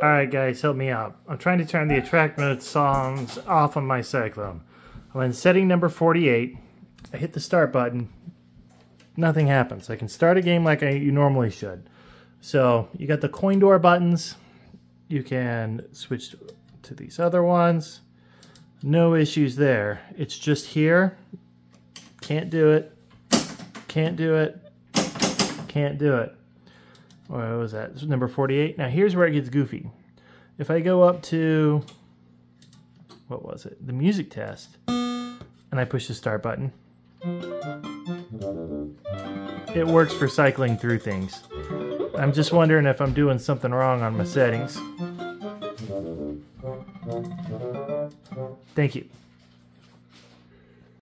Alright guys, help me out. I'm trying to turn the attract mode songs off on my Cyclone. I'm in setting number 48. I hit the start button. Nothing happens. I can start a game like I normally should. So you got the coin door buttons. You can switch to these other ones. No issues there. It's just here. Can't do it. Can't do it. Can't do it. What was that? Is number 48. Now here's where it gets goofy. If I go up to, what was it? The music test, and I push the start button, it works for cycling through things. I'm just wondering if I'm doing something wrong on my settings. Thank you.